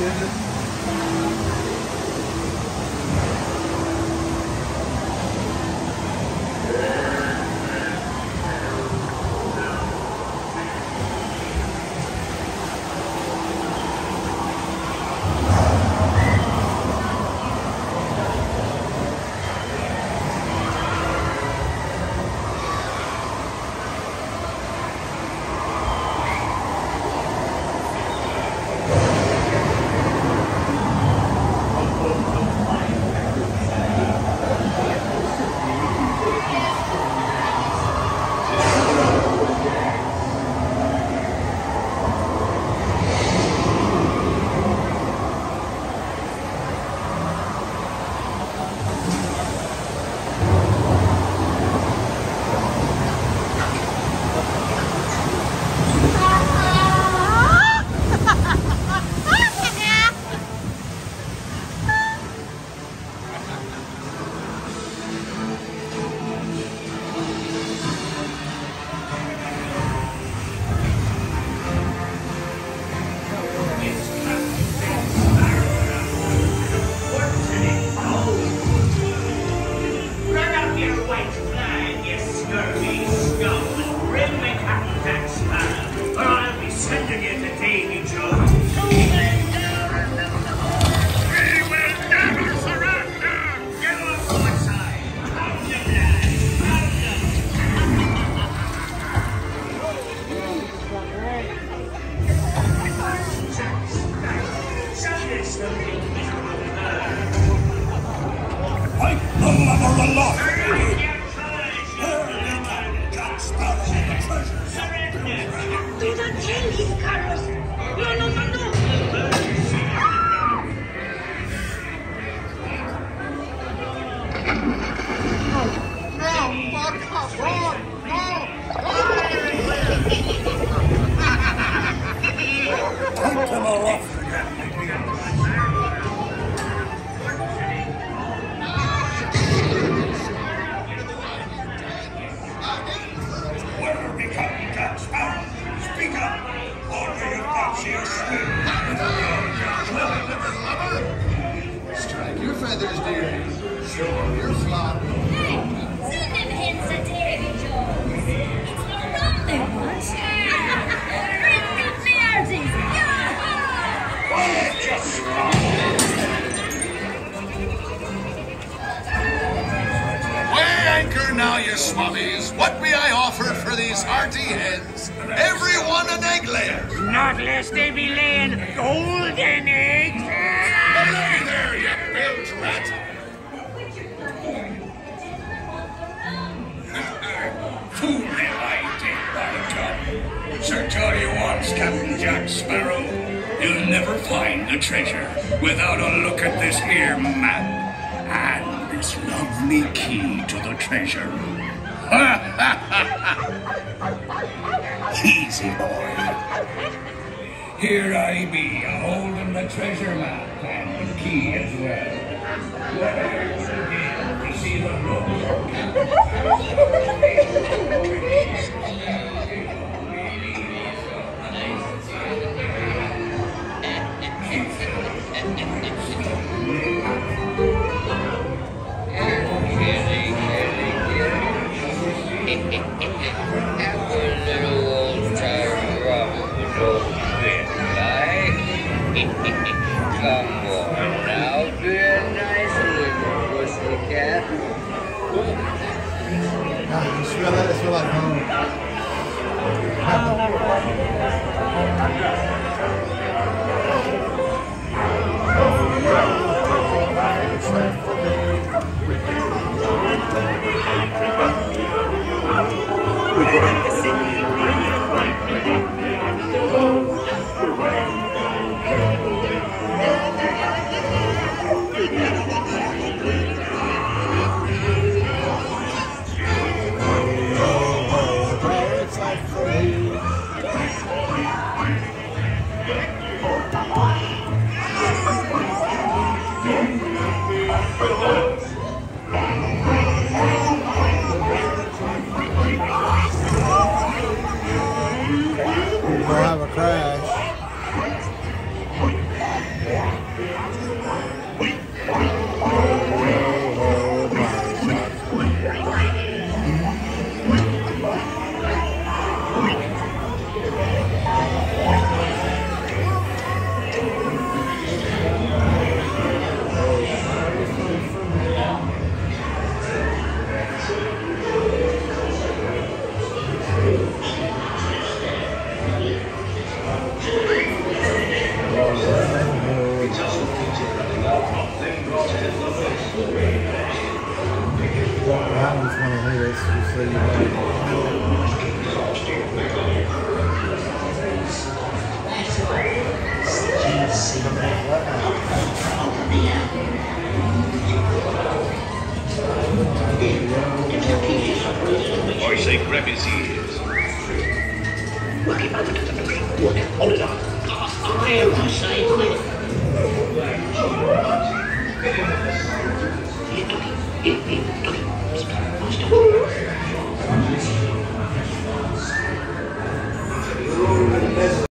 certeza. Take him aloft again! You swabbies. What may I offer for these hearty heads? Every one an egg layer. Not lest they be laying golden eggs. Belay there, you bilge rat. Fool him, I did, by God. Sir tell you once, Captain Jack Sparrow, you'll never find the treasure without a look at this here map and this lovely key to the treasure. Room. Easy, boy. Here I be, holding the treasure map and the key as well. Where would begin to see the road? feel like home. Oh, Walk behind this one of his, just so you know. I say grab his ears. Hold it up. I say quick.